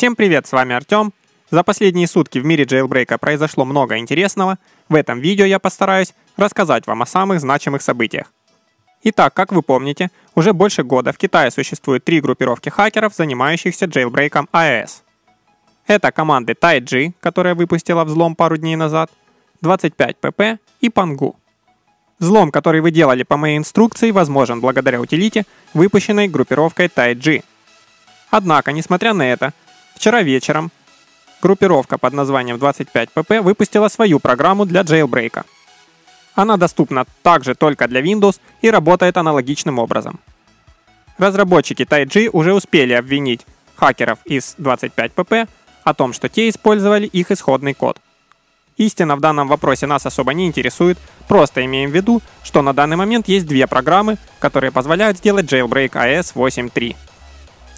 Всем привет, с вами Артем. За последние сутки в мире джейлбрейка произошло много интересного. В этом видео я постараюсь рассказать вам о самых значимых событиях. Итак, как вы помните, уже больше года в Китае существует три группировки хакеров, занимающихся джейлбрейком iOS. Это команды TaiG, которая выпустила взлом пару дней назад, 25PP и Pangu. Взлом, который вы делали по моей инструкции, возможен благодаря утилите, выпущенной группировкой TaiG. Однако, несмотря на это, вчера вечером группировка под названием 25PP выпустила свою программу для джейлбрейка. Она доступна также только для Windows и работает аналогичным образом. Разработчики TaiG уже успели обвинить хакеров из 25PP о том, что те использовали их исходный код – Истина в данном вопросе нас особо не интересует, просто имеем в виду, что на данный момент есть две программы, которые позволяют сделать jailbreak AES 8.3.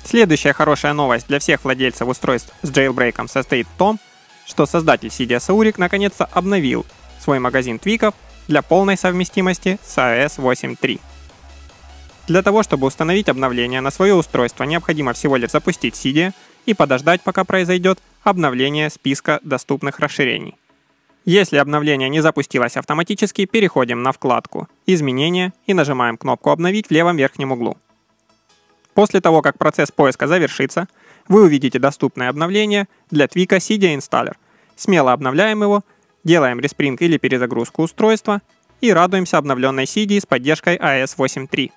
Следующая хорошая новость для всех владельцев устройств с jailbreak состоит в том, что создатель CD Saurik наконец-то обновил свой магазин твиков для полной совместимости с AES 8.3. Для того, чтобы установить обновление на свое устройство, необходимо всего лишь запустить CD и подождать, пока произойдет обновление списка доступных расширений. Если обновление не запустилось автоматически, переходим на вкладку «Изменения» и нажимаем кнопку «Обновить» в левом верхнем углу. После того, как процесс поиска завершится, вы увидите доступное обновление для твика CD Installer. Смело обновляем его, делаем респринг или перезагрузку устройства и радуемся обновленной CD с поддержкой AES 8.3.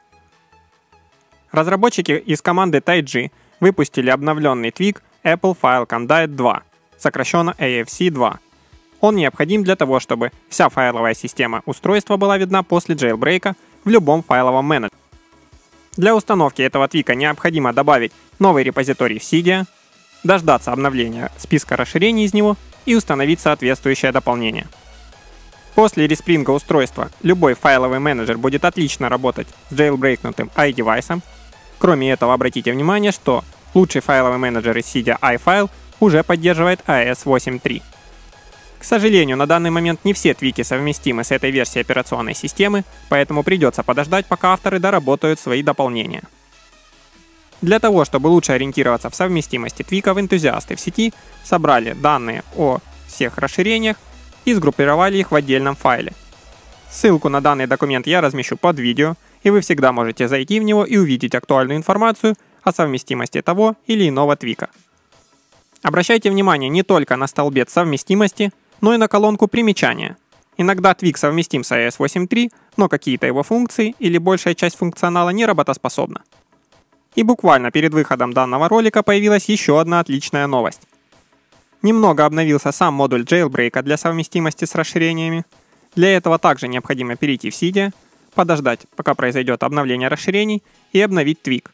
Разработчики из команды TaiG выпустили обновленный твик Apple File Conduit 2, сокращенно AFC 2, он необходим для того, чтобы вся файловая система устройства была видна после джейлбрейка в любом файловом менеджере. Для установки этого твика необходимо добавить новый репозиторий в Cydia, дождаться обновления списка расширений из него и установить соответствующее дополнение. После респринга устройства любой файловый менеджер будет отлично работать с jailbreakнутым iDevice. Кроме этого, обратите внимание, что лучший файловый менеджер из Cydia iFile уже поддерживает AES 8.3. К сожалению, на данный момент не все твики совместимы с этой версией операционной системы, поэтому придется подождать, пока авторы доработают свои дополнения. Для того, чтобы лучше ориентироваться в совместимости твиков, энтузиасты в сети собрали данные о всех расширениях и сгруппировали их в отдельном файле. Ссылку на данный документ я размещу под видео, и вы всегда можете зайти в него и увидеть актуальную информацию о совместимости того или иного твика. Обращайте внимание не только на столбец совместимости, но и на колонку примечания. Иногда Twig совместим с iOS 8.3, но какие-то его функции или большая часть функционала не работоспособна. И буквально перед выходом данного ролика появилась еще одна отличная новость. Немного обновился сам модуль Jailbreak для совместимости с расширениями. Для этого также необходимо перейти в Cydia, подождать, пока произойдет обновление расширений, и обновить Twig.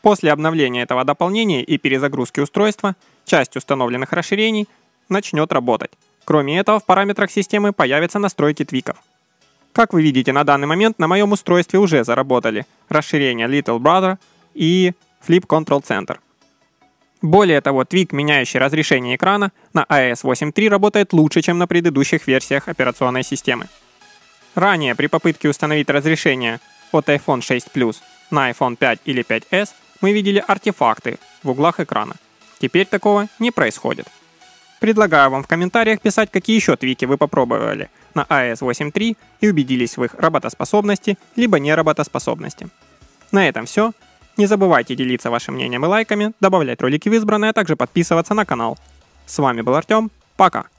После обновления этого дополнения и перезагрузки устройства, часть установленных расширений начнет работать. Кроме этого, в параметрах системы появятся настройки твиков. Как вы видите, на данный момент на моем устройстве уже заработали расширение Little Brother и Flip Control Center. Более того, твик, меняющий разрешение экрана, на iOS 8.3 работает лучше, чем на предыдущих версиях операционной системы. Ранее при попытке установить разрешение от iPhone 6 Plus на iPhone 5 или 5s мы видели артефакты в углах экрана. Теперь такого не происходит. Предлагаю вам в комментариях писать, какие еще твики вы попробовали на iOS 8.3 и убедились в их работоспособности либо неработоспособности. На этом все. Не забывайте делиться вашим мнением и лайками, добавлять ролики в избранное, а также подписываться на канал. С вами был Артем. Пока!